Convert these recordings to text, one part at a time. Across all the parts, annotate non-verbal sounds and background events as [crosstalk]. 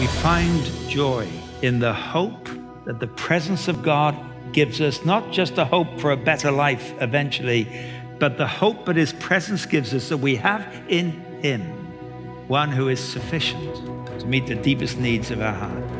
we find joy in the hope that the presence of God gives us, not just a hope for a better life eventually, but the hope that His presence gives us that we have in Him one who is sufficient to meet the deepest needs of our heart.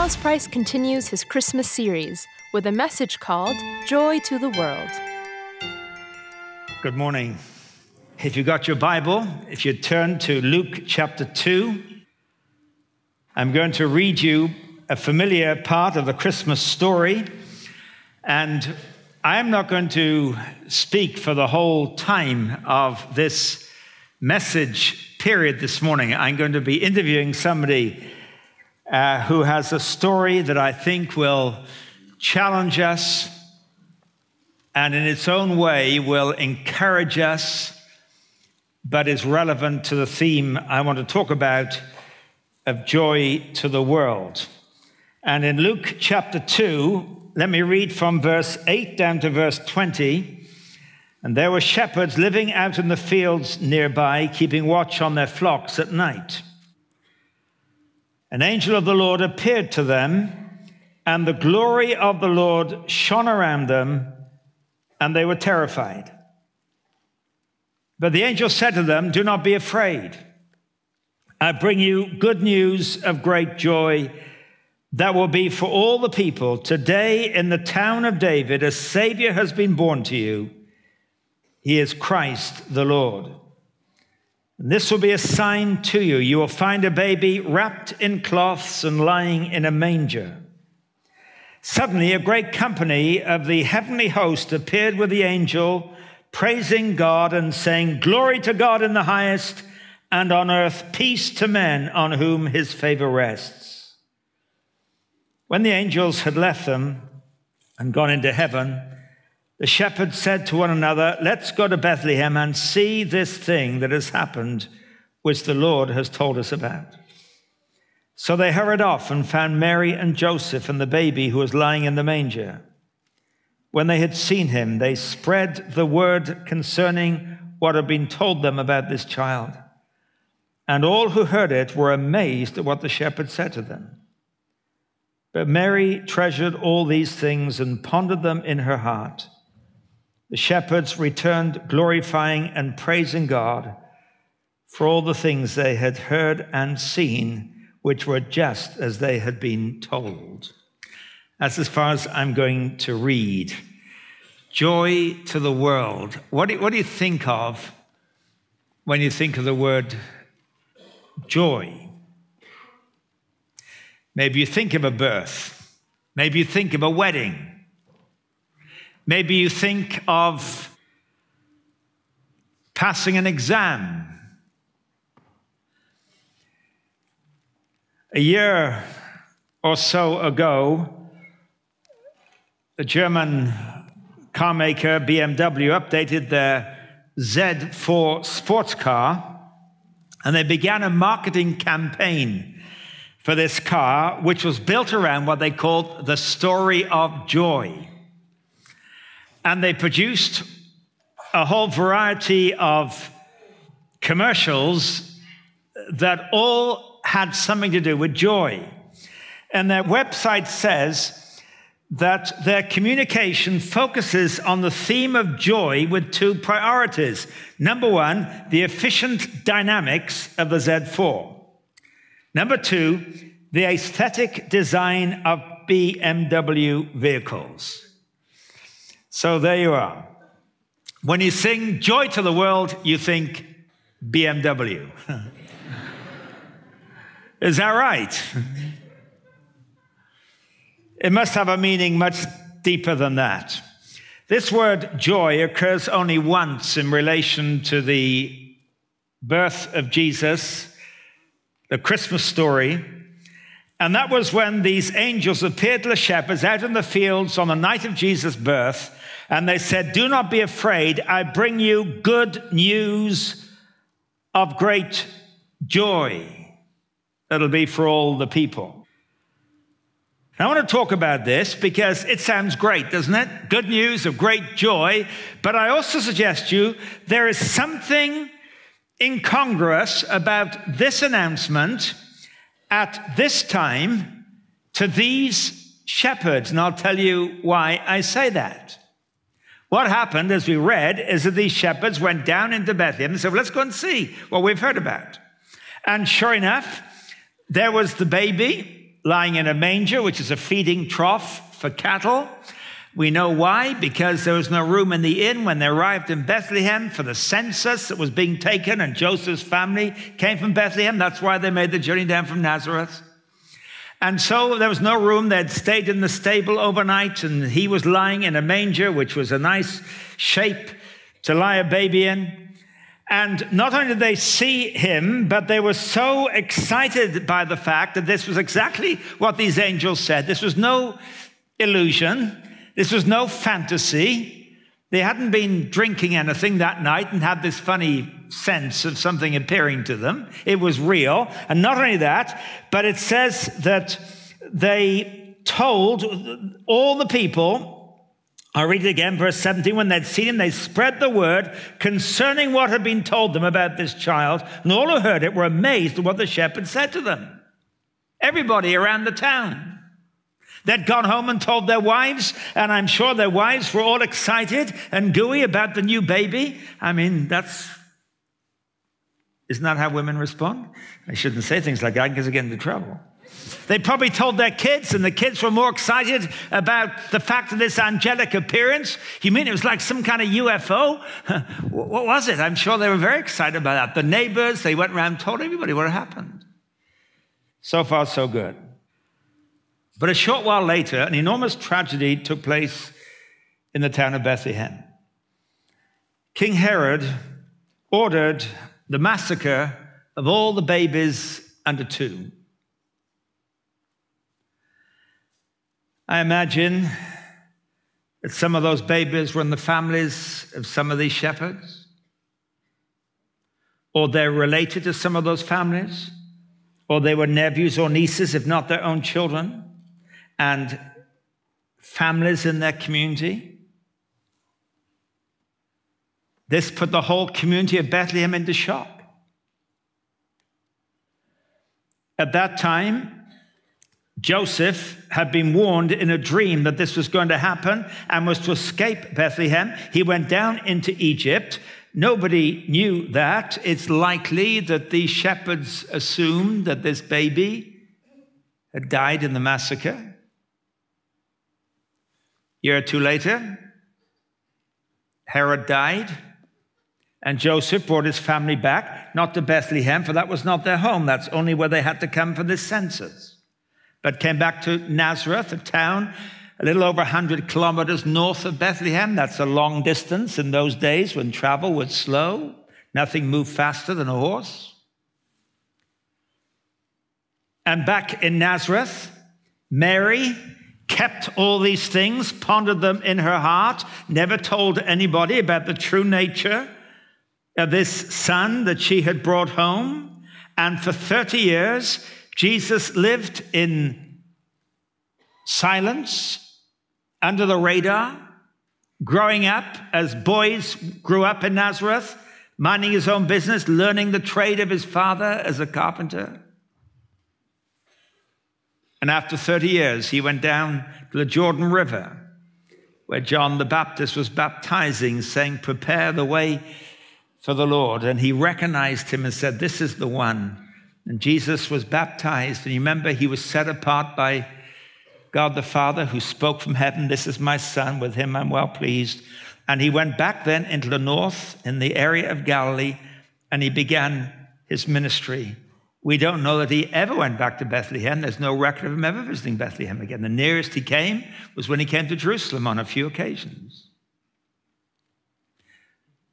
Charles Price continues his Christmas series with a message called Joy to the World. Good morning. If you got your Bible, if you turn to Luke chapter 2, I'm going to read you a familiar part of the Christmas story. And I'm not going to speak for the whole time of this message period this morning. I'm going to be interviewing somebody uh, who has a story that I think will challenge us and in its own way will encourage us, but is relevant to the theme I want to talk about of joy to the world. And in Luke chapter 2, let me read from verse 8 down to verse 20. And there were shepherds living out in the fields nearby, keeping watch on their flocks at night. An angel of the Lord appeared to them, and the glory of the Lord shone around them and they were terrified. But the angel said to them, Do not be afraid. I bring you good news of great joy that will be for all the people. Today, in the town of David, a Savior has been born to you. He is Christ the Lord. And this will be a sign to you. You will find a baby wrapped in cloths and lying in a manger. Suddenly, a great company of the heavenly host appeared with the angel, praising God and saying, Glory to God in the highest, and on earth peace to men on whom his favor rests. When the angels had left them and gone into heaven, the shepherds said to one another, Let's go to Bethlehem and see this thing that has happened, which the Lord has told us about. So they hurried off and found Mary and Joseph and the baby who was lying in the manger. When they had seen him, they spread the word concerning what had been told them about this child. And all who heard it were amazed at what the shepherds said to them. But Mary treasured all these things and pondered them in her heart. The shepherds returned, glorifying and praising God for all the things they had heard and seen which were just as they had been told. That's as far as I'm going to read. Joy to the world. What do, what do you think of when you think of the word joy? Maybe you think of a birth. Maybe you think of a wedding. Maybe you think of passing an exam A year or so ago, the German car maker BMW updated their Z4 sports car and they began a marketing campaign for this car, which was built around what they called the story of joy. And they produced a whole variety of commercials that all had something to do with joy. And their website says that their communication focuses on the theme of joy with two priorities. Number one, the efficient dynamics of the Z4. Number two, the aesthetic design of BMW vehicles. So there you are. When you sing Joy to the World, you think BMW. [laughs] Is that right? it must have a meaning much deeper than that. This word joy occurs only once in relation to the birth of Jesus, the Christmas story. And that was when these angels appeared to the shepherds out in the fields on the night of Jesus' birth. And they said, Do not be afraid. I bring you good news of great joy that'll be for all the people. I want to talk about this because it sounds great, doesn't it? Good news of great joy. But I also suggest you there is something incongruous about this announcement at this time to these shepherds. And I'll tell you why I say that. What happened, as we read, is that these shepherds went down into Bethlehem and said, well, let's go and see what we've heard about. And sure enough, there was the baby lying in a manger, which is a feeding trough for cattle. We know why, because there was no room in the inn when they arrived in Bethlehem for the census that was being taken, and Joseph's family came from Bethlehem. That's why they made the journey down from Nazareth. And so there was no room. They'd stayed in the stable overnight, and he was lying in a manger, which was a nice shape to lie a baby in. And not only did they see him, but they were so excited by the fact that this was exactly what these angels said. This was no illusion, this was no fantasy. They hadn't been drinking anything that night and had this funny sense of something appearing to them. It was real. And not only that, but it says that they told all the people I'll read it again, verse 17. When they'd seen him, they spread the word concerning what had been told them about this child, and all who heard it were amazed at what the shepherd said to them. Everybody around the town. They'd gone home and told their wives, and I'm sure their wives were all excited and gooey about the new baby. I mean, that's. Isn't that how women respond? I shouldn't say things like that because I get into trouble. They probably told their kids, and the kids were more excited about the fact of this angelic appearance. You mean it was like some kind of UFO? [laughs] what was it? I'm sure they were very excited about that. The neighbors, they went around told everybody what happened. So far, so good. But a short while later, an enormous tragedy took place in the town of Bethlehem. King Herod ordered the massacre of all the babies under two. I imagine that some of those babies were in the families of some of these shepherds, or they're related to some of those families, or they were nephews or nieces, if not their own children, and families in their community. This put the whole community of Bethlehem into shock. At that time, Joseph had been warned in a dream that this was going to happen and was to escape Bethlehem. He went down into Egypt. Nobody knew that. It's likely that these shepherds assumed that this baby had died in the massacre. Year or two later, Herod died, and Joseph brought his family back, not to Bethlehem, for that was not their home. That's only where they had to come for the census but came back to Nazareth, a town a little over 100 kilometers north of Bethlehem. That's a long distance in those days when travel was slow. Nothing moved faster than a horse. And back in Nazareth, Mary kept all these things, pondered them in her heart, never told anybody about the true nature of this son that she had brought home. And for 30 years, Jesus lived in silence, under the radar, growing up as boys grew up in Nazareth, minding his own business, learning the trade of his father as a carpenter. And after 30 years, he went down to the Jordan River, where John the Baptist was baptizing, saying, Prepare the way for the Lord. And he recognized him and said, This is the one and Jesus was baptized. And you remember, he was set apart by God the Father who spoke from heaven, This is my Son, with him I'm well pleased. And he went back then into the north in the area of Galilee and he began his ministry. We don't know that he ever went back to Bethlehem. There's no record of him ever visiting Bethlehem again. The nearest he came was when he came to Jerusalem on a few occasions.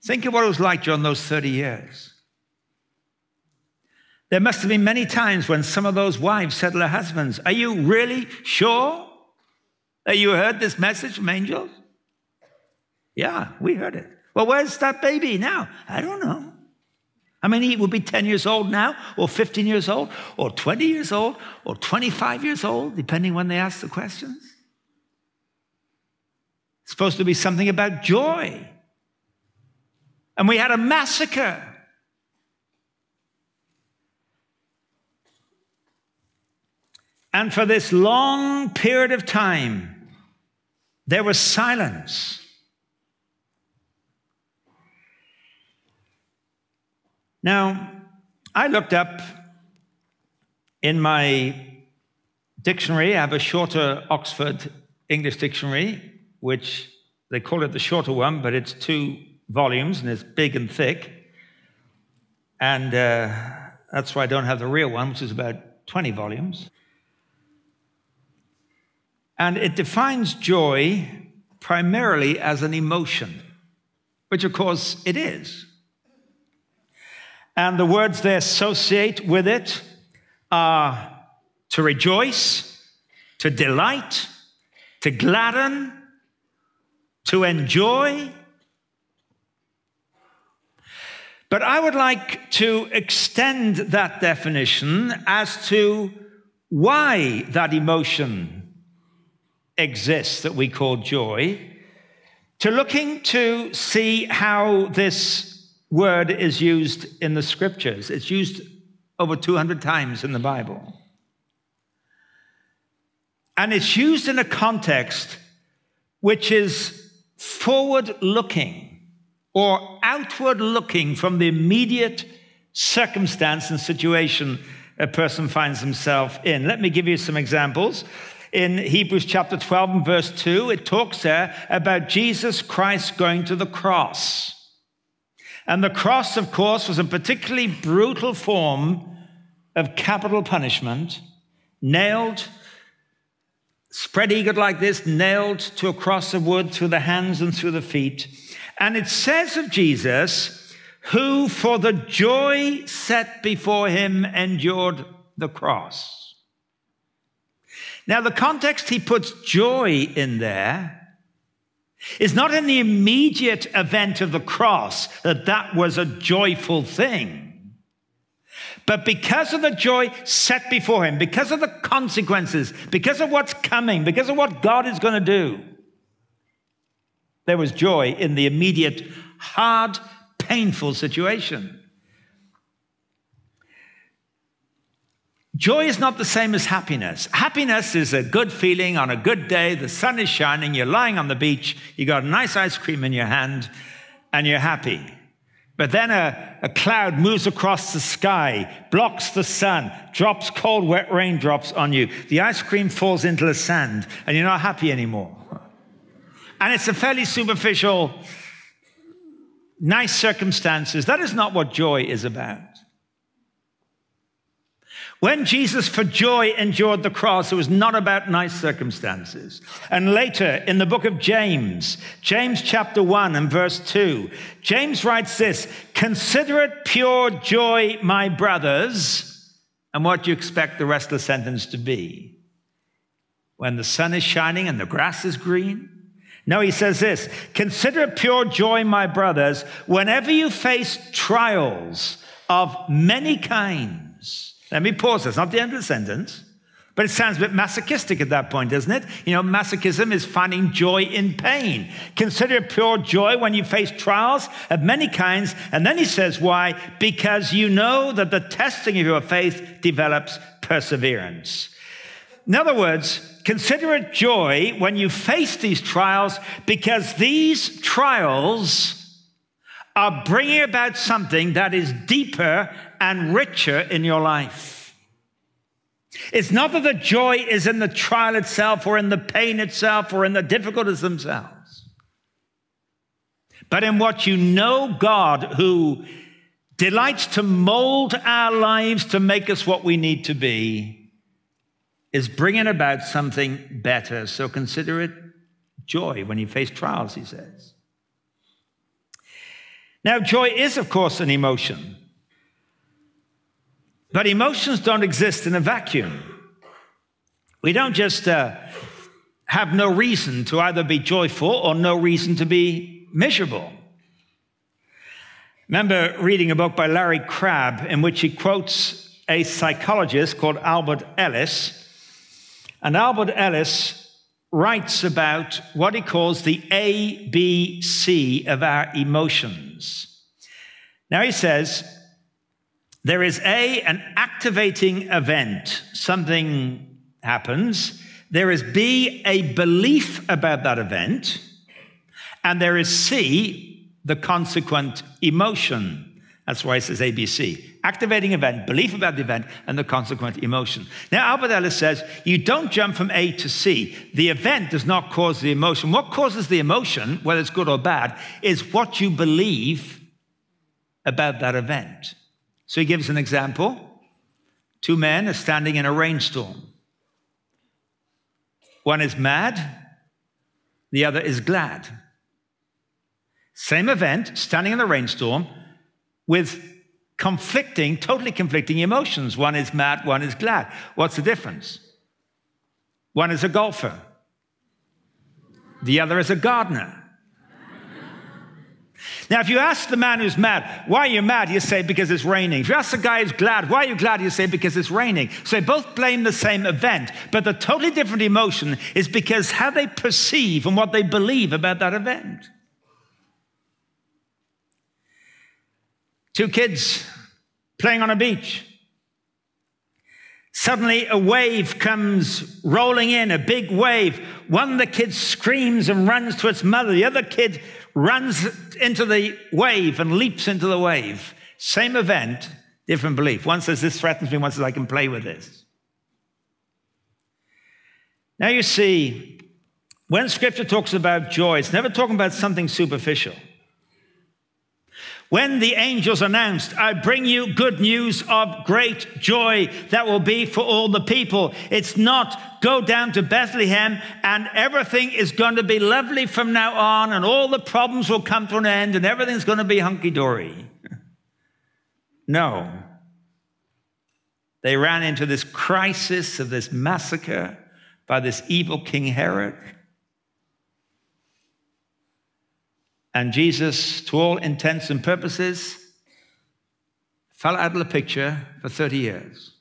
Think of what it was like during those 30 years. There must have been many times when some of those wives said to their husbands, Are you really sure that you heard this message from angels? Yeah, we heard it. Well, where's that baby now? I don't know. I mean, he would be 10 years old now, or 15 years old, or 20 years old, or 25 years old, depending when they ask the questions. It's supposed to be something about joy. And we had a massacre. And for this long period of time, there was silence. Now, I looked up in my dictionary, I have a shorter Oxford English dictionary, which they call it the shorter one, but it's two volumes and it's big and thick. And uh, that's why I don't have the real one, which is about 20 volumes. And it defines joy primarily as an emotion, which of course it is. And the words they associate with it are to rejoice, to delight, to gladden, to enjoy. But I would like to extend that definition as to why that emotion exists that we call joy, to looking to see how this word is used in the scriptures. It's used over 200 times in the Bible. And it's used in a context which is forward looking or outward looking from the immediate circumstance and situation a person finds himself in. Let me give you some examples. In Hebrews chapter 12 and verse 2, it talks there about Jesus Christ going to the cross. And the cross, of course, was a particularly brutal form of capital punishment, nailed, spread eagled like this, nailed to a cross of wood through the hands and through the feet. And it says of Jesus, who for the joy set before him endured the cross. Now, the context he puts joy in there is not in the immediate event of the cross that that was a joyful thing. But because of the joy set before him, because of the consequences, because of what's coming, because of what God is going to do, there was joy in the immediate, hard, painful situation. Joy is not the same as happiness. Happiness is a good feeling on a good day, the sun is shining, you're lying on the beach, you got a nice ice cream in your hand, and you're happy. But then a, a cloud moves across the sky, blocks the sun, drops cold, wet raindrops on you. The ice cream falls into the sand, and you're not happy anymore. And it's a fairly superficial, nice circumstances. That is not what joy is about. When Jesus for joy endured the cross, it was not about nice circumstances. And later in the book of James, James chapter 1 and verse 2, James writes this Consider it pure joy, my brothers. And what do you expect the rest of the sentence to be? When the sun is shining and the grass is green? No, he says this Consider it pure joy, my brothers, whenever you face trials of many kinds let me pause. That's not the end of the sentence. But it sounds a bit masochistic at that point, doesn't it? You know, masochism is finding joy in pain. Consider pure joy when you face trials of many kinds. And then he says, why? Because you know that the testing of your faith develops perseverance. In other words, consider it joy when you face these trials because these trials are bringing about something that is deeper and richer in your life. It's not that the joy is in the trial itself or in the pain itself or in the difficulties themselves, but in what you know God who delights to mold our lives to make us what we need to be is bringing about something better. So consider it joy when you face trials, he says. Now, joy is, of course, an emotion. But emotions don't exist in a vacuum. We don't just uh, have no reason to either be joyful or no reason to be miserable. Remember reading a book by Larry Crabb in which he quotes a psychologist called Albert Ellis. And Albert Ellis writes about what he calls the ABC of our emotions. Now he says, there is A, an activating event, something happens. There is B, a belief about that event. And there is C, the consequent emotion. That's why it says ABC. Activating event, belief about the event, and the consequent emotion. Now, Albert Ellis says you don't jump from A to C. The event does not cause the emotion. What causes the emotion, whether it's good or bad, is what you believe about that event. So he gives an example. Two men are standing in a rainstorm. One is mad, the other is glad. Same event, standing in the rainstorm, with conflicting, totally conflicting emotions. One is mad, one is glad. What's the difference? One is a golfer, the other is a gardener. Now, if you ask the man who's mad, why are you mad? You say, because it's raining. If you ask the guy who's glad, why are you glad? You say, because it's raining. So they both blame the same event, but the totally different emotion is because how they perceive and what they believe about that event. Two kids playing on a beach. Suddenly, a wave comes rolling in, a big wave. One of the kids screams and runs to its mother. The other kid runs into the wave and leaps into the wave. Same event, different belief. One says, This threatens me, one says, I can play with this. Now, you see, when scripture talks about joy, it's never talking about something superficial. When the angels announced, I bring you good news of great joy that will be for all the people. It's not go down to Bethlehem and everything is going to be lovely from now on and all the problems will come to an end and everything's going to be hunky dory. [laughs] no. They ran into this crisis of this massacre by this evil King Herod. And Jesus, to all intents and purposes, fell out of the picture for 30 years.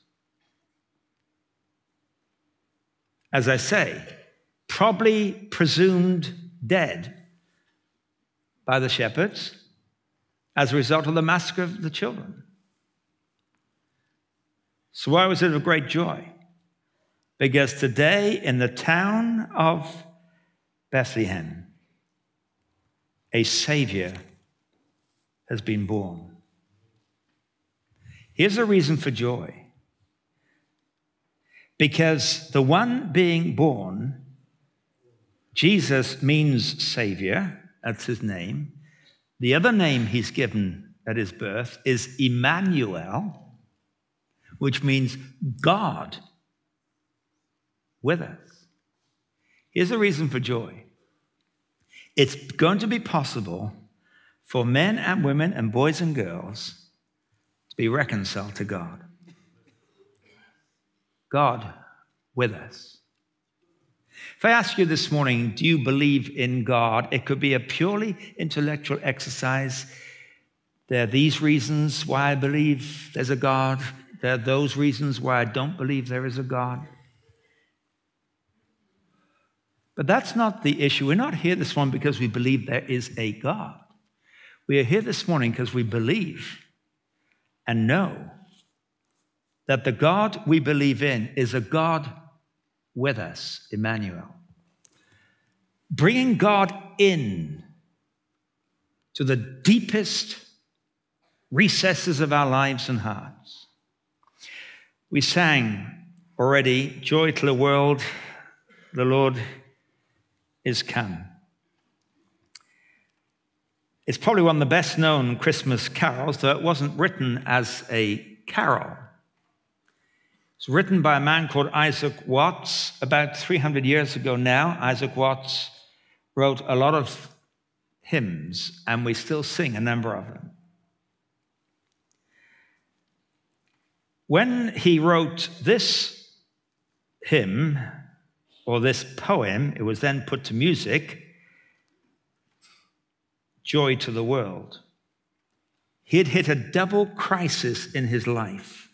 As I say, probably presumed dead by the shepherds as a result of the massacre of the children. So, why was it of great joy? Because today, in the town of Bethlehem, a Savior has been born. Here's a reason for joy. Because the one being born, Jesus means Savior, that's his name. The other name he's given at his birth is Emmanuel, which means God with us. Here's a reason for joy it's going to be possible for men and women and boys and girls to be reconciled to God. God with us. If I ask you this morning, do you believe in God? It could be a purely intellectual exercise. There are these reasons why I believe there's a God. There are those reasons why I don't believe there is a God. But that's not the issue. We're not here this morning because we believe there is a God. We are here this morning because we believe and know that the God we believe in is a God with us, Emmanuel. Bringing God in to the deepest recesses of our lives and hearts. We sang already, Joy to the World, the Lord is come. It's probably one of the best known Christmas carols, though it wasn't written as a carol. It's written by a man called Isaac Watts about 300 years ago now. Isaac Watts wrote a lot of hymns, and we still sing a number of them. When he wrote this hymn, or this poem, it was then put to music, Joy to the World. He had hit a double crisis in his life.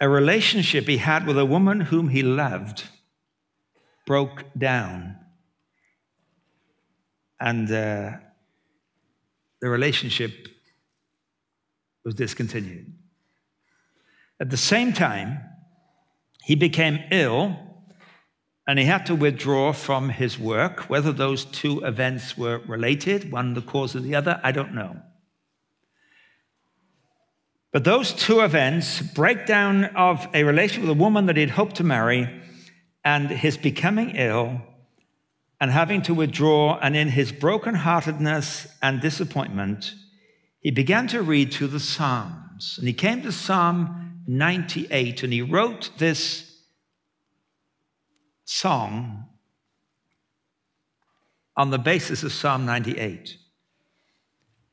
A relationship he had with a woman whom he loved broke down. And uh, the relationship was discontinued. At the same time, he became ill and he had to withdraw from his work. Whether those two events were related, one the cause of the other, I don't know. But those two events, breakdown of a relationship with a woman that he'd hoped to marry, and his becoming ill, and having to withdraw, and in his brokenheartedness and disappointment, he began to read through the Psalms. And he came to Psalm 98, and he wrote this song on the basis of Psalm 98.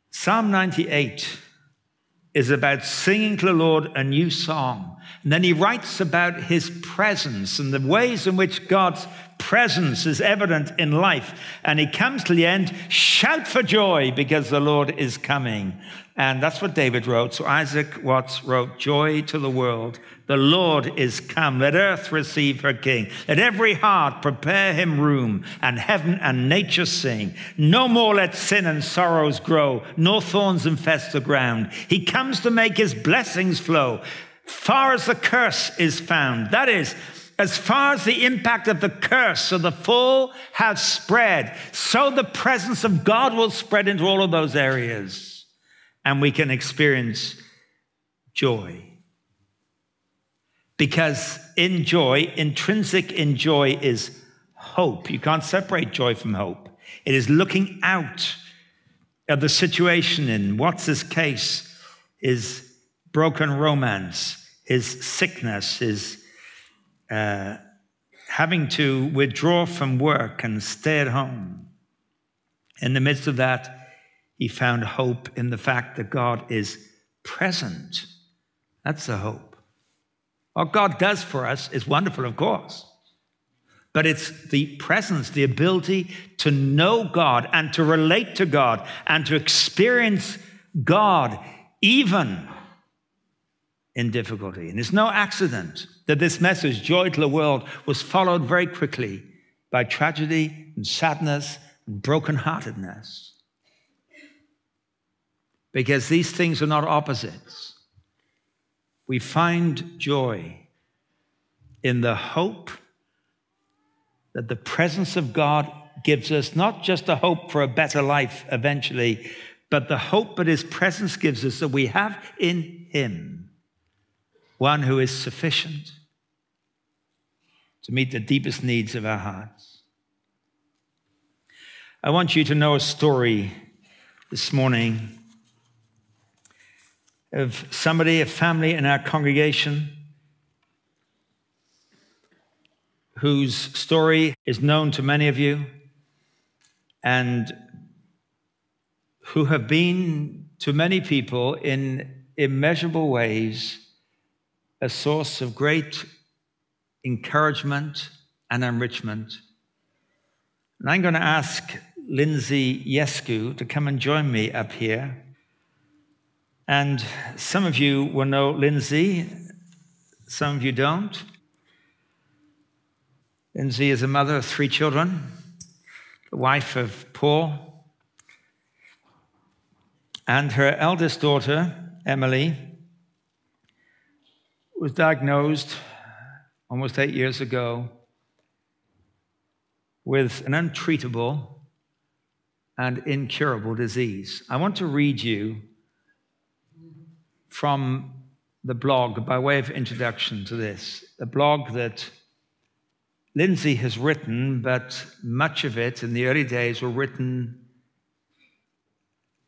Psalm 98 is about singing to the Lord a new song. And then he writes about his presence and the ways in which God's presence is evident in life. And he comes to the end, shout for joy because the Lord is coming. And that's what David wrote. So Isaac Watts wrote, Joy to the world. The Lord is come. Let earth receive her king. Let every heart prepare him room, and heaven and nature sing. No more let sin and sorrows grow, nor thorns infest the ground. He comes to make his blessings flow, far as the curse is found. That is, as far as the impact of the curse of the fall has spread, so the presence of God will spread into all of those areas and we can experience joy. Because in joy, intrinsic in joy is hope. You can't separate joy from hope. It is looking out at the situation in what's his case, his broken romance, his sickness, his uh, having to withdraw from work and stay at home. In the midst of that, he found hope in the fact that God is present. That's the hope. What God does for us is wonderful, of course. But it's the presence, the ability to know God and to relate to God and to experience God even in difficulty. And it's no accident that this message, Joy to the World, was followed very quickly by tragedy and sadness and brokenheartedness because these things are not opposites. We find joy in the hope that the presence of God gives us, not just a hope for a better life eventually, but the hope that His presence gives us that we have in Him one who is sufficient to meet the deepest needs of our hearts. I want you to know a story this morning of somebody, a family in our congregation whose story is known to many of you and who have been to many people in immeasurable ways a source of great encouragement and enrichment. And I'm going to ask Lindsay Yescu to come and join me up here. And some of you will know Lindsay, some of you don't. Lindsay is a mother of three children, the wife of Paul, and her eldest daughter, Emily, was diagnosed almost eight years ago with an untreatable and incurable disease. I want to read you from the blog by way of introduction to this. A blog that Lindsay has written, but much of it in the early days were written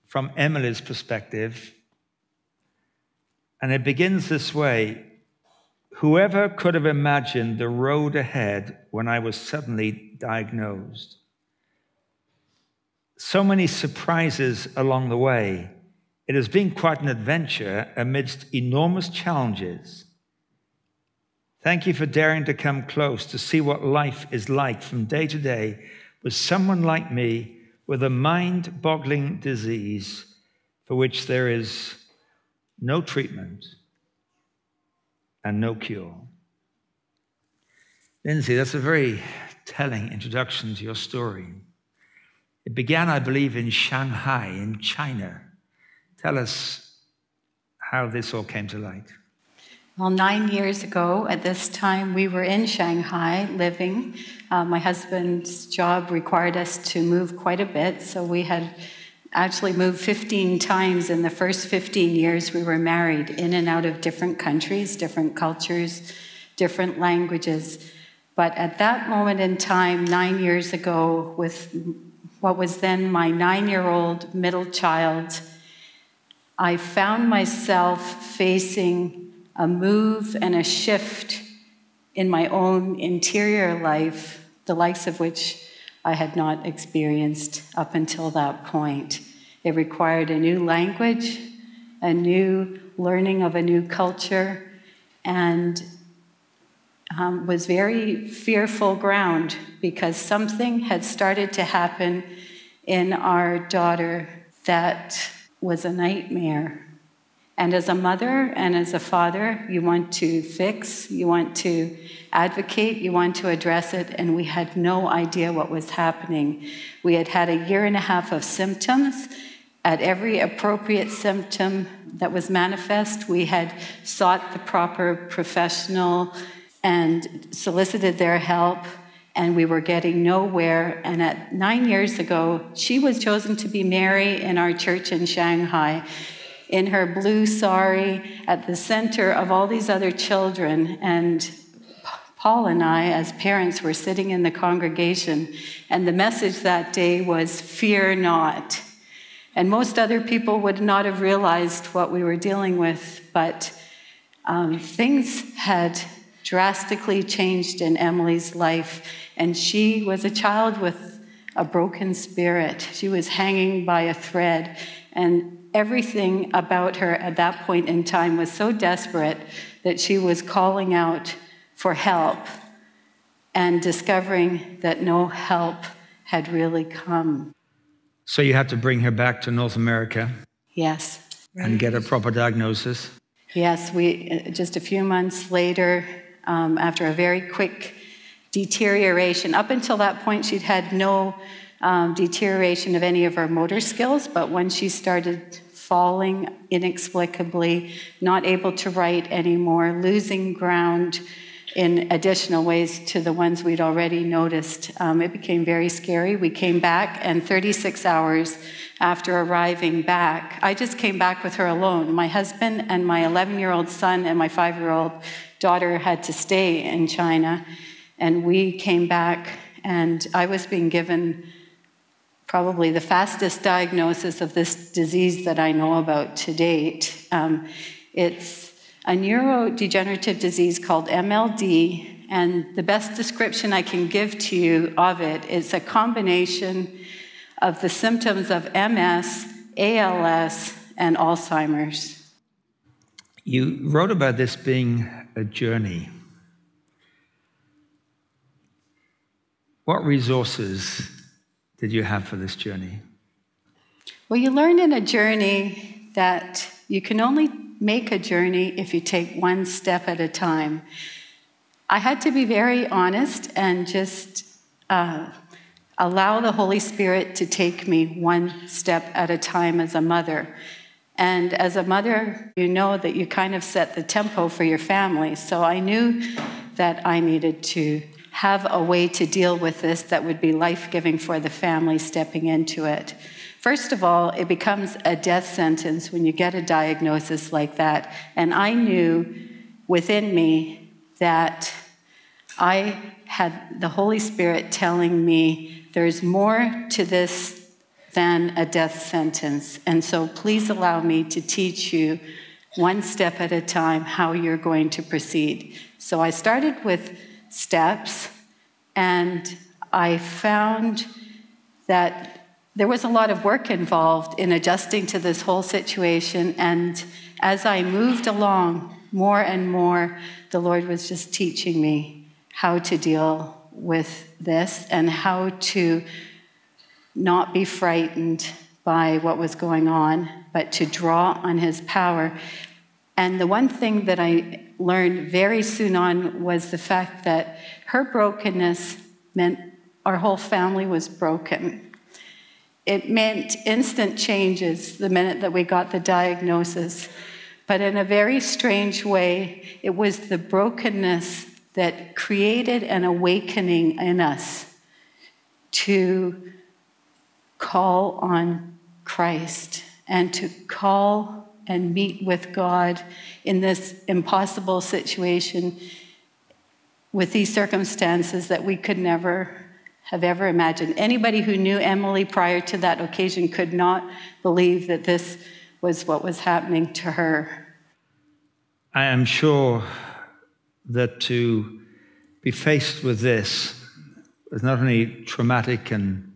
from Emily's perspective. And it begins this way Whoever could have imagined the road ahead when I was suddenly diagnosed? So many surprises along the way it has been quite an adventure amidst enormous challenges. Thank you for daring to come close to see what life is like from day to day with someone like me with a mind boggling disease for which there is no treatment and no cure. Lindsay, that's a very telling introduction to your story. It began, I believe, in Shanghai, in China. Tell us how this all came to light. Well, nine years ago at this time, we were in Shanghai living. Uh, my husband's job required us to move quite a bit, so we had actually moved 15 times in the first 15 years we were married, in and out of different countries, different cultures, different languages. But at that moment in time, nine years ago, with what was then my nine year old middle child, I found myself facing a move and a shift in my own interior life, the likes of which I had not experienced up until that point. It required a new language, a new learning of a new culture, and um, was very fearful ground because something had started to happen in our daughter that was a nightmare. And as a mother and as a father, you want to fix, you want to advocate, you want to address it, and we had no idea what was happening. We had had a year and a half of symptoms. At every appropriate symptom that was manifest, we had sought the proper professional and solicited their help, and we were getting nowhere. And at nine years ago, she was chosen to be Mary in our church in Shanghai in her blue sari at the center of all these other children. And Paul and I, as parents, were sitting in the congregation, and the message that day was Fear not. And most other people would not have realized what we were dealing with, but um, things had drastically changed in Emily's life. And she was a child with a broken spirit. She was hanging by a thread. And everything about her at that point in time was so desperate that she was calling out for help and discovering that no help had really come. So you had to bring her back to North America? Yes. And get a proper diagnosis? Yes, we just a few months later, um, after a very quick deterioration. Up until that point, she'd had no um, deterioration of any of her motor skills, but when she started falling inexplicably, not able to write anymore, losing ground in additional ways to the ones we'd already noticed, um, it became very scary. We came back, and 36 hours after arriving back, I just came back with her alone. My husband and my 11 year old son and my five year old daughter had to stay in China, and we came back, and I was being given probably the fastest diagnosis of this disease that I know about to date. Um, it's a neurodegenerative disease called MLD, and the best description I can give to you of it is a combination of the symptoms of MS, ALS, and Alzheimer's. You wrote about this being a journey. What resources did you have for this journey? Well, you learn in a journey that you can only make a journey if you take one step at a time. I had to be very honest and just uh, allow the Holy Spirit to take me one step at a time as a mother. And as a mother, you know that you kind of set the tempo for your family. So I knew that I needed to have a way to deal with this that would be life giving for the family stepping into it. First of all, it becomes a death sentence when you get a diagnosis like that. And I knew within me that I had the Holy Spirit telling me there's more to this than a death sentence. And so please allow me to teach you one step at a time how you're going to proceed. So I started with steps, and I found that there was a lot of work involved in adjusting to this whole situation. And as I moved along more and more, the Lord was just teaching me how to deal with this and how to not be frightened by what was going on, but to draw on his power. And the one thing that I learned very soon on was the fact that her brokenness meant our whole family was broken. It meant instant changes the minute that we got the diagnosis. But in a very strange way, it was the brokenness that created an awakening in us to call on Christ and to call and meet with God in this impossible situation with these circumstances that we could never have ever imagined. Anybody who knew Emily prior to that occasion could not believe that this was what was happening to her. I am sure that to be faced with this was not only traumatic and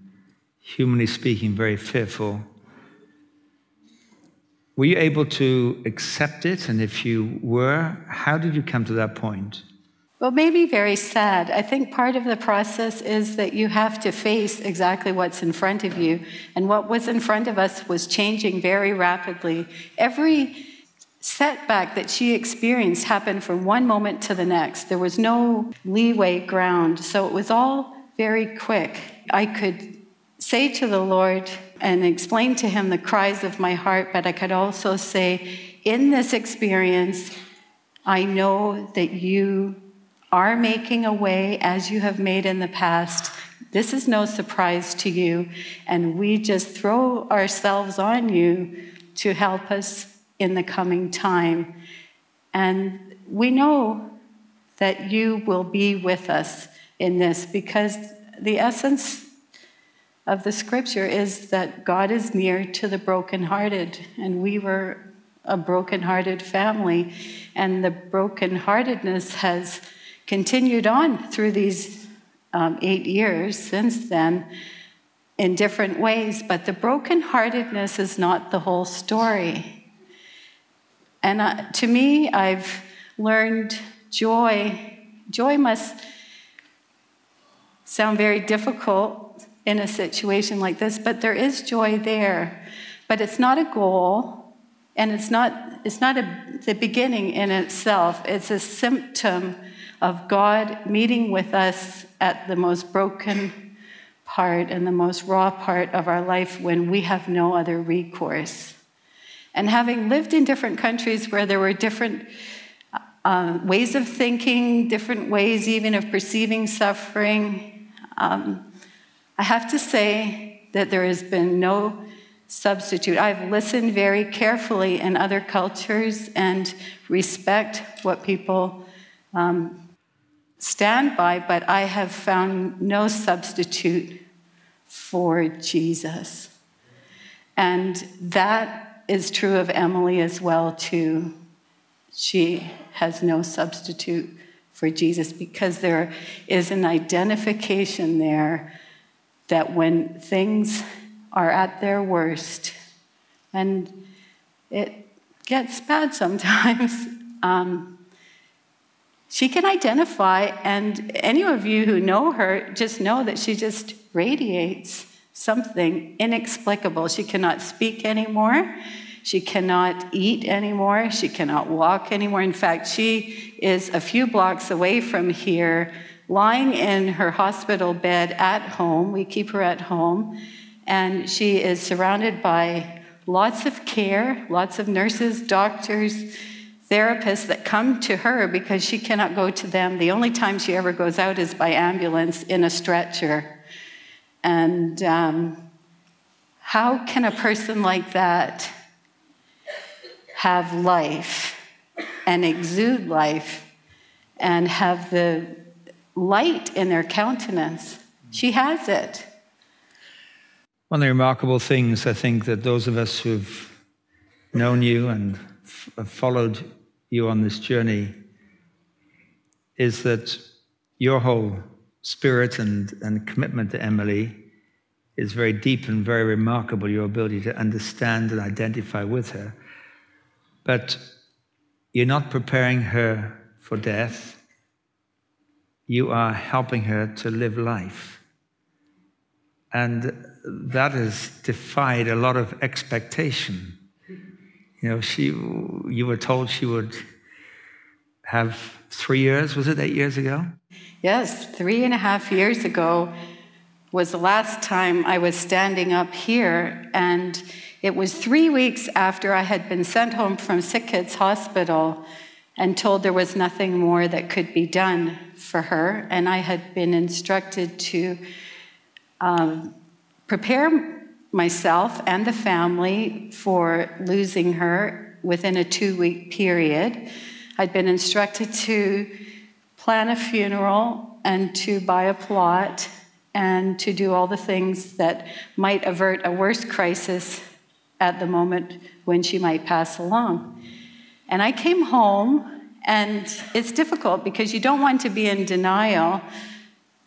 humanly speaking very fearful, were you able to accept it? And if you were, how did you come to that point? Well, maybe very sad. I think part of the process is that you have to face exactly what's in front of you. And what was in front of us was changing very rapidly. Every setback that she experienced happened from one moment to the next. There was no leeway ground. So it was all very quick. I could say to the Lord and explain to Him the cries of my heart, but I could also say, in this experience, I know that you are making a way as you have made in the past. This is no surprise to you, and we just throw ourselves on you to help us in the coming time. And we know that you will be with us in this because the essence of the scripture is that God is near to the brokenhearted, and we were a brokenhearted family, and the brokenheartedness has continued on through these um, eight years since then in different ways, but the brokenheartedness is not the whole story. And uh, to me, I've learned joy. Joy must sound very difficult in a situation like this, but there is joy there. But it's not a goal, and it's not, it's not a, the beginning in itself. It's a symptom of God meeting with us at the most broken part and the most raw part of our life when we have no other recourse. And having lived in different countries where there were different uh, ways of thinking, different ways even of perceiving suffering, um, I have to say that there has been no substitute. I've listened very carefully in other cultures and respect what people um, stand by, but I have found no substitute for Jesus. And that is true of Emily as well too. She has no substitute for Jesus because there is an identification there that when things are at their worst, and it gets bad sometimes, [laughs] um, she can identify, and any of you who know her just know that she just radiates something inexplicable. She cannot speak anymore. She cannot eat anymore. She cannot walk anymore. In fact, she is a few blocks away from here, lying in her hospital bed at home. We keep her at home. And she is surrounded by lots of care, lots of nurses, doctors, therapists that come to her because she cannot go to them. The only time she ever goes out is by ambulance in a stretcher. And um, how can a person like that? have life and exude life and have the light in their countenance. She has it. One of the remarkable things I think that those of us who've known you and f- followed you on this journey is that your whole spirit and, and commitment to Emily is very deep and very remarkable, your ability to understand and identify with her. But you're not preparing her for death, you are helping her to live life. And that has defied a lot of expectation. You know, she, you were told she would have three years, was it eight years ago? Yes, three and a half years ago was the last time I was standing up here, and it was three weeks after I had been sent home from Sick Kids Hospital and told there was nothing more that could be done for her. And I had been instructed to um, prepare myself and the family for losing her within a two week period. I'd been instructed to plan a funeral and to buy a plot and to do all the things that might avert a worse crisis at the moment when she might pass along. And I came home And it's difficult because you don't want to be in denial.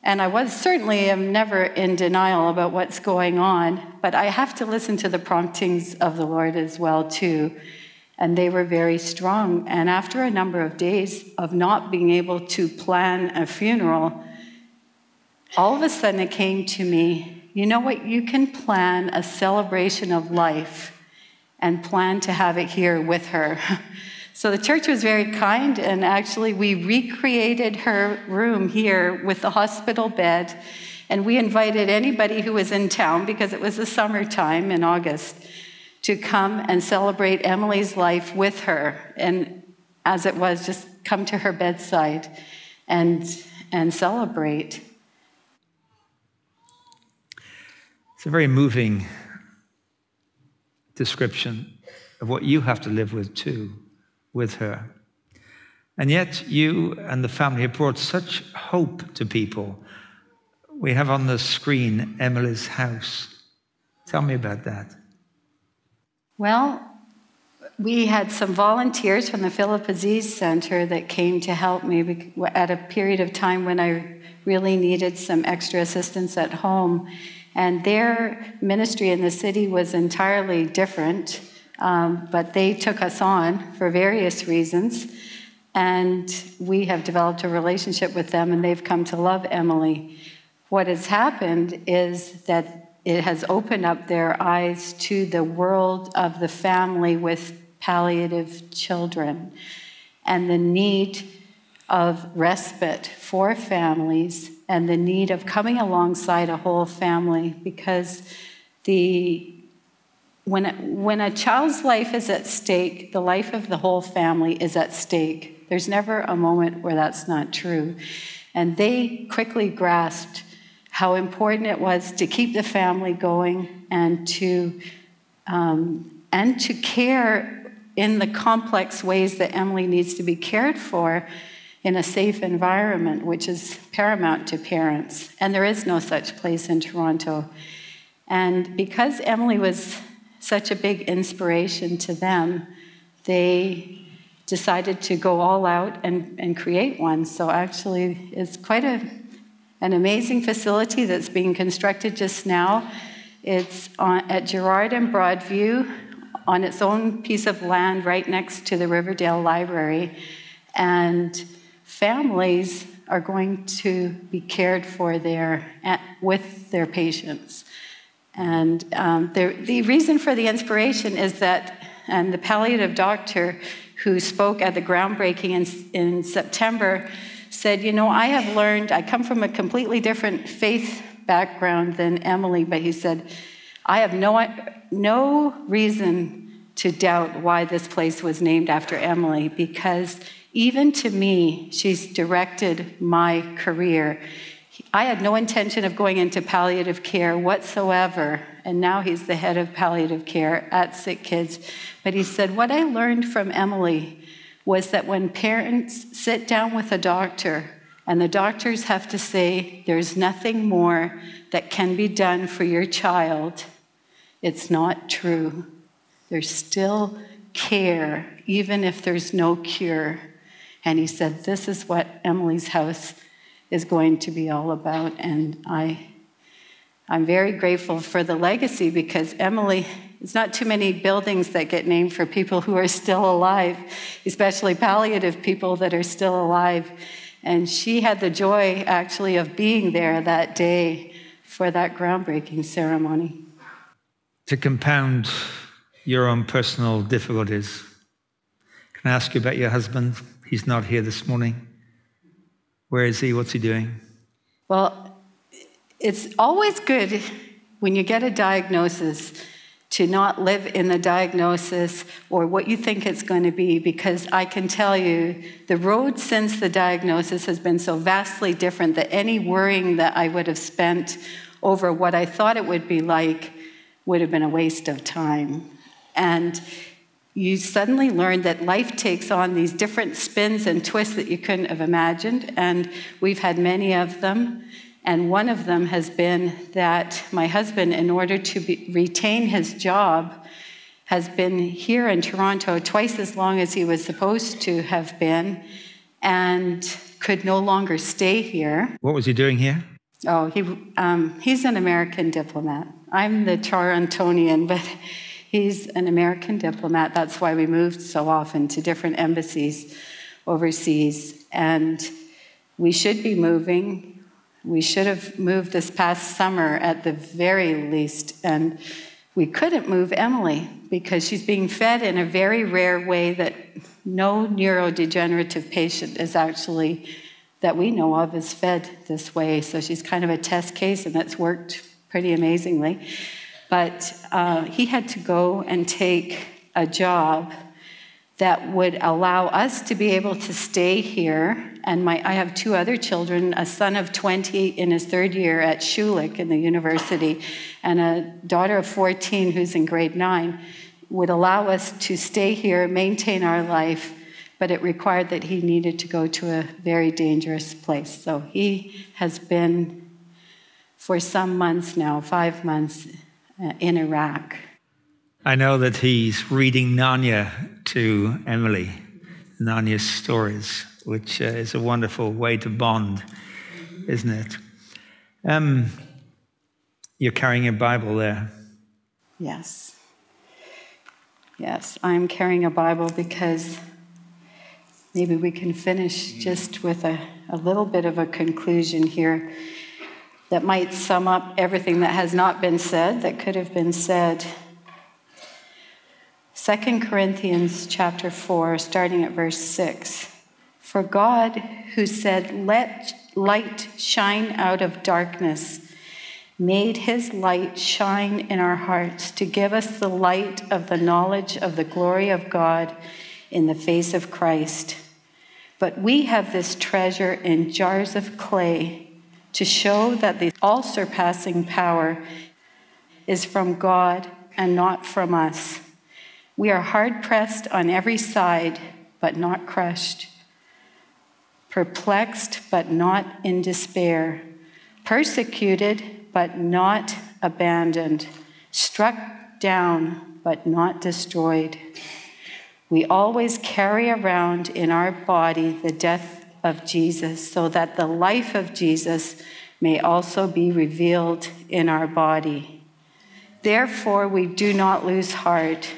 And I was certainly am never in denial about what's going on, but I have to listen to the promptings of the Lord as well too. And they were very strong. And after a number of days of not being able to plan a funeral, all of a sudden it came to me, you know what? You can plan a celebration of life and plan to have it here with her. [laughs] So the church was very kind, and actually, we recreated her room here with the hospital bed. And we invited anybody who was in town, because it was the summertime in August, to come and celebrate Emily's life with her. And as it was, just come to her bedside and, and celebrate. It's a very moving description of what you have to live with, too with her. And yet, you and the family have brought such hope to people. We have on the screen Emily's house. Tell me about that. Well, we had some volunteers from the Philip Aziz Center that came to help me at a period of time when I really needed some extra assistance at home. And their ministry in the city was entirely different. Um, but they took us on for various reasons, and we have developed a relationship with them, and they've come to love Emily. What has happened is that it has opened up their eyes to the world of the family with palliative children and the need of respite for families and the need of coming alongside a whole family because the when, when a child's life is at stake, the life of the whole family is at stake. There's never a moment where that's not true. And they quickly grasped how important it was to keep the family going and to, um, and to care in the complex ways that Emily needs to be cared for in a safe environment, which is paramount to parents. And there is no such place in Toronto. And because Emily was such a big inspiration to them, they decided to go all out and, and create one. So actually, it's quite a, an amazing facility that's being constructed just now. It's on, at Gerrard and Broadview on its own piece of land right next to the Riverdale Library. And families are going to be cared for there at, with their patients. And um, the, the reason for the inspiration is that, and the palliative doctor who spoke at the groundbreaking in, in September said, You know, I have learned, I come from a completely different faith background than Emily, but he said, I have no, no reason to doubt why this place was named after Emily because even to me, she's directed my career. I had no intention of going into palliative care whatsoever, and now he's the head of palliative care at Sick Kids. But he said, What I learned from Emily was that when parents sit down with a doctor and the doctors have to say, There's nothing more that can be done for your child, it's not true. There's still care, even if there's no cure. And he said, This is what Emily's house is going to be all about. And I, I'm very grateful for the legacy because Emily, it's not too many buildings that get named for people who are still alive, especially palliative people that are still alive. And she had the joy actually of being there that day for that groundbreaking ceremony. To compound your own personal difficulties, can I ask you about your husband? He's not here this morning. Where is he? What's he doing? Well, it's always good when you get a diagnosis to not live in the diagnosis or what you think it's going to be, because I can tell you the road since the diagnosis has been so vastly different that any worrying that I would have spent over what I thought it would be like would have been a waste of time. And you suddenly learn that life takes on these different spins and twists that you couldn't have imagined. And we've had many of them. And one of them has been that my husband, in order to be, retain his job, has been here in Toronto twice as long as he was supposed to have been and could no longer stay here. What was he doing here? Oh, he, um, he's an American diplomat. I'm the Torontonian, but he's an American diplomat. That's why we moved so often to different embassies overseas. And we should be moving. We should have moved this past summer at the very least. And we couldn't move Emily because she's being fed in a very rare way that no neurodegenerative patient is actually, that we know of, is fed this way. So she's kind of a test case, and that's worked pretty amazingly. But uh, he had to go and take a job that would allow us to be able to stay here. And my, I have two other children a son of 20 in his third year at Schulich in the university, and a daughter of 14 who's in grade nine, would allow us to stay here, maintain our life, but it required that he needed to go to a very dangerous place. So he has been for some months now, five months, in Iraq. I know that he's reading Narnia to Emily, Narnia's stories, which uh, is a wonderful way to bond, isn't it? Um, you're carrying a Bible there. Yes. Yes, I'm carrying a Bible because maybe we can finish just with a, a little bit of a conclusion here that might sum up everything that has not been said, that could have been said. 2 Corinthians chapter 4, starting at verse 6. For God, who said, Let light shine out of darkness, made his light shine in our hearts to give us the light of the knowledge of the glory of God in the face of Christ. But we have this treasure in jars of clay to show that the all surpassing power is from God and not from us. We are hard pressed on every side, but not crushed, perplexed, but not in despair, persecuted, but not abandoned, struck down, but not destroyed. We always carry around in our body the death of Jesus, so that the life of Jesus may also be revealed in our body. Therefore, we do not lose heart.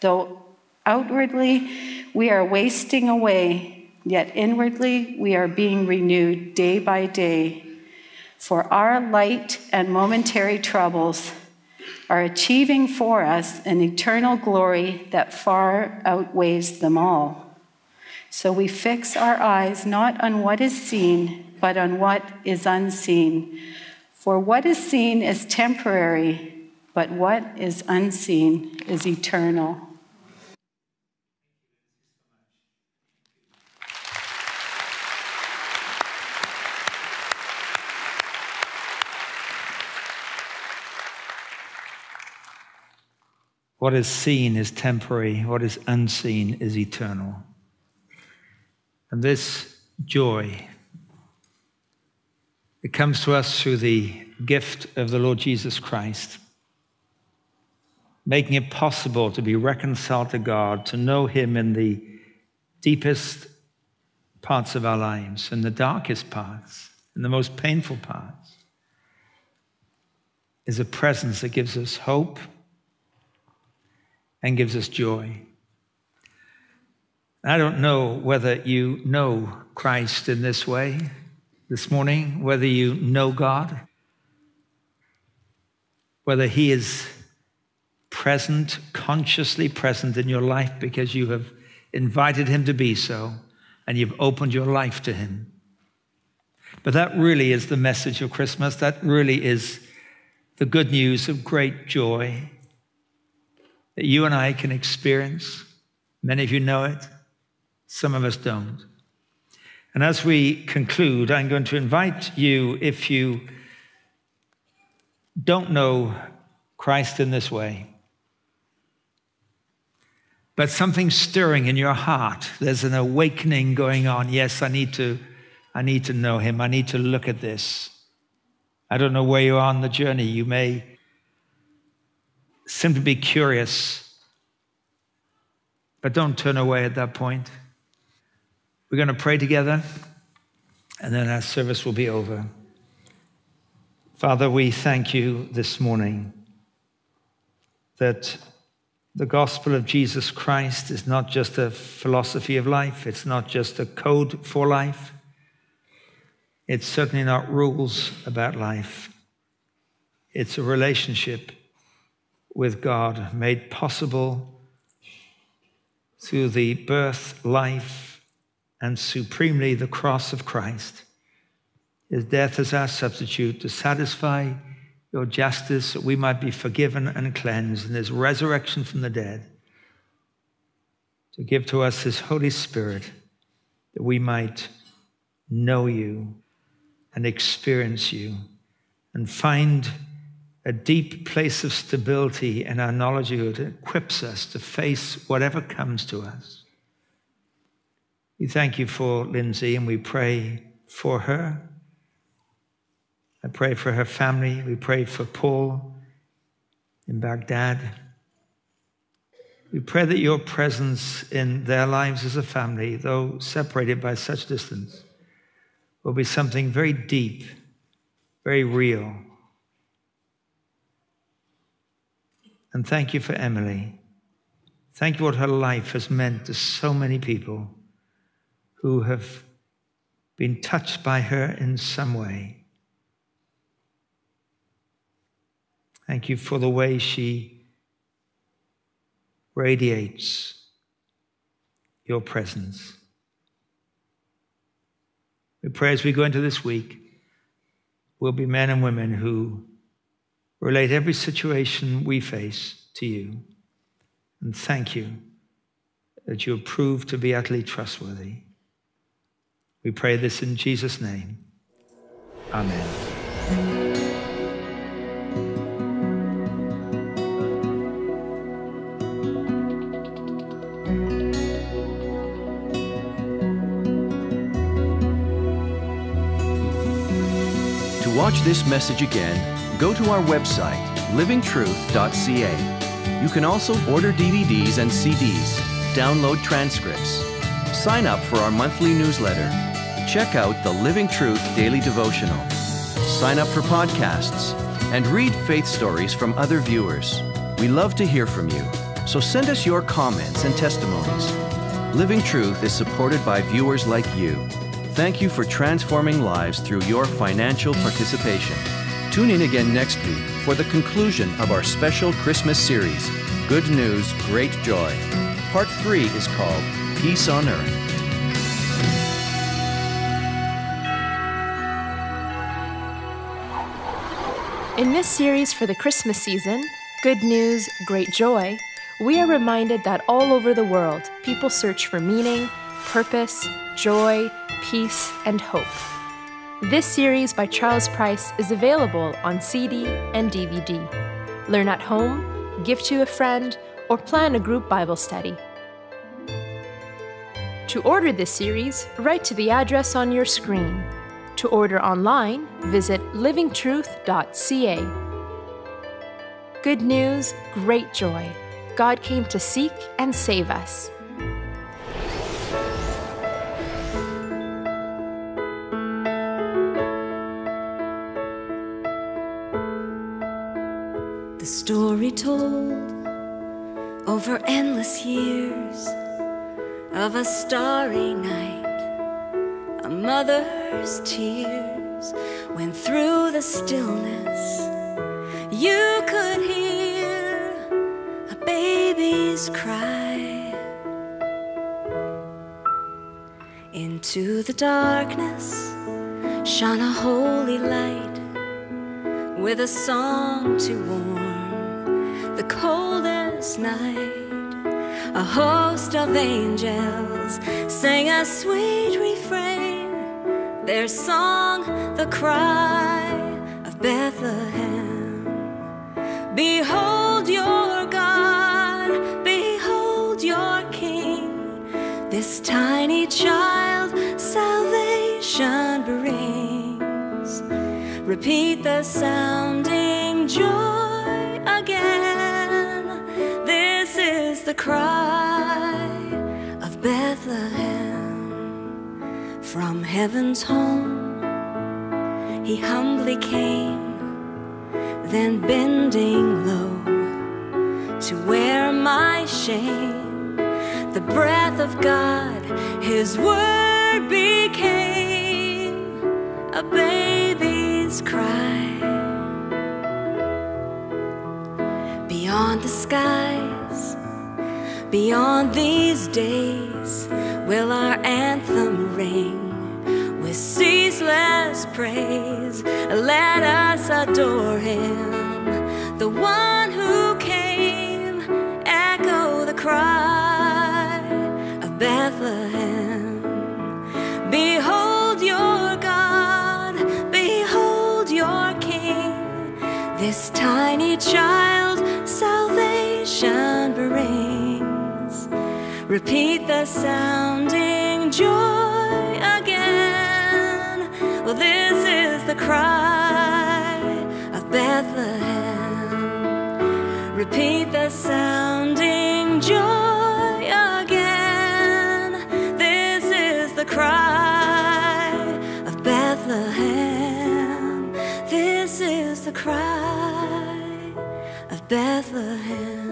Though outwardly we are wasting away, yet inwardly we are being renewed day by day. For our light and momentary troubles are achieving for us an eternal glory that far outweighs them all. So we fix our eyes not on what is seen, but on what is unseen. For what is seen is temporary, but what is unseen is eternal. What is seen is temporary, what is unseen is eternal. And this joy, it comes to us through the gift of the Lord Jesus Christ, making it possible to be reconciled to God, to know Him in the deepest parts of our lives, in the darkest parts, in the most painful parts, is a presence that gives us hope and gives us joy. I don't know whether you know Christ in this way this morning, whether you know God, whether He is present, consciously present in your life because you have invited Him to be so and you've opened your life to Him. But that really is the message of Christmas. That really is the good news of great joy that you and I can experience. Many of you know it, some of us don't. And as we conclude, I'm going to invite you, if you don't know Christ in this way, but something's stirring in your heart, there's an awakening going on. Yes, I need to, I need to know him. I need to look at this. I don't know where you are on the journey. You may simply be curious But don't turn away at that point. We're going to pray together, and then our service will be over. Father, we thank you this morning that the gospel of Jesus Christ is not just a philosophy of life, it's not just a code for life, it's certainly not rules about life. It's a relationship with God made possible through the birth, life, and supremely the cross of Christ. His death as our substitute to satisfy your justice that we might be forgiven and cleansed, and his resurrection from the dead to give to us his Holy Spirit that we might know you and experience you and find a deep place of stability in our knowledge of you that equips us to face whatever comes to us. We thank you for Lindsay and we pray for her I pray for her family. We pray for Paul in Baghdad. We pray that your presence in their lives as a family, though separated by such distance, will be something very deep, very real. And thank you for Emily. Thank you for what her life has meant to so many people who have been touched by her in some way. Thank you for the way she radiates your presence. We pray as we go into this week, we'll be men and women who relate every situation we face to you. And thank you that you have proved to be utterly trustworthy. We pray this in Jesus' name. Amen. To watch this message again, go to our website, livingtruth.ca. You can also order DVDs and CDs, download transcripts, sign up for our monthly newsletter, check out the Living Truth Daily Devotional, sign up for podcasts, and read faith stories from other viewers. We love to hear from you, so send us your comments and testimonies. Living Truth is supported by viewers like you. Thank you for transforming lives through your financial participation. Tune in again next week for the conclusion of our special Christmas series, Good News, Great Joy. Part 3 is called Peace on Earth. In this series for the Christmas season, Good News, Great Joy, we are reminded that all over the world, people search for meaning, purpose, joy, peace, and hope. This series by Charles Price is available on CD and DVD. Learn at home, give to a friend, or plan a group Bible study. To order this series, write to the address on your screen. To order online, visit livingtruth.ca. Good news, great joy. God came to seek and save us. The story told over endless years of a starry night, mother's tears went through the stillness. You could hear a baby's cry. Into the darkness shone a holy light with a song to warm the coldest night. A host of angels sang a sweet refrain, their song, the cry of Bethlehem. Behold your God, behold your King, this tiny child salvation brings. Repeat the sounding joy again This is the cry From heaven's home, he humbly came, then bending low to wear my shame. The breath of God, his word became a baby's cry. Beyond the skies, beyond these days, will our anthem ring with ceaseless praise. Let us adore him, the one who came, echo the cry of Bethlehem. Behold your God, behold your King, this tiny child salvation brings. Repeat the sounding joy this is the cry of Bethlehem. Repeat the sounding joy again. This is the cry of Bethlehem. This is the cry of Bethlehem.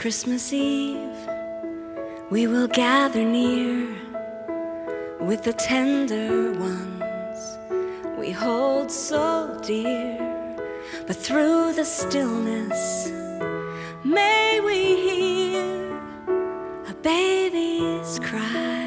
Christmas Eve, we will gather near with the tender ones we hold so dear. But through the stillness, may we hear a baby's cry.